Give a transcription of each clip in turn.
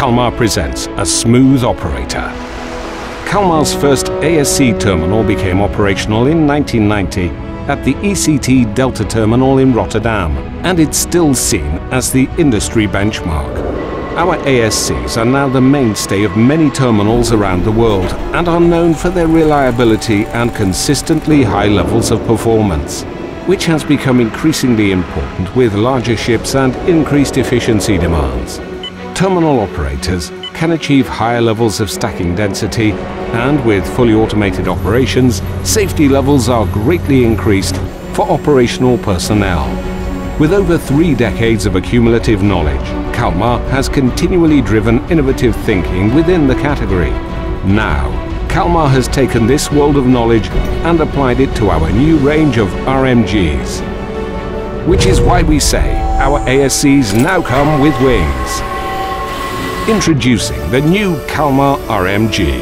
Kalmar presents a smooth operator. Kalmar's first ASC terminal became operational in 1990 at the ECT Delta terminal in Rotterdam, and it's still seen as the industry benchmark. Our ASCs are now the mainstay of many terminals around the world and are known for their reliability and consistently high levels of performance, which has become increasingly important with larger ships and increased efficiency demands terminal operators can achieve higher levels of stacking density and with fully automated operations, safety levels are greatly increased for operational personnel. With over three decades of accumulative knowledge, Kalmar has continually driven innovative thinking within the category. Now, Kalmar has taken this world of knowledge and applied it to our new range of RMGs. Which is why we say our ASCs now come with wings. Introducing the new Kalmar RMG.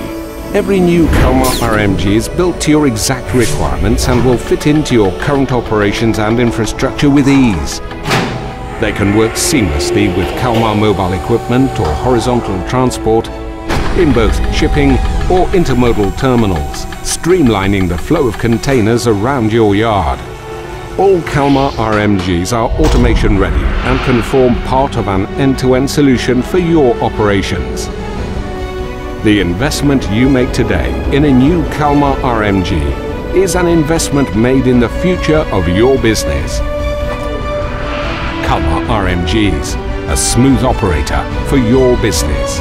Every new Kalmar RMG is built to your exact requirements and will fit into your current operations and infrastructure with ease. They can work seamlessly with Kalmar mobile equipment or horizontal transport in both shipping or intermodal terminals, streamlining the flow of containers around your yard. All Kalmar RMGs are automation ready and can form part of an end-to-end solution for your operations. The investment you make today in a new Kalmar RMG is an investment made in the future of your business. Kalmar RMGs, a smooth operator for your business.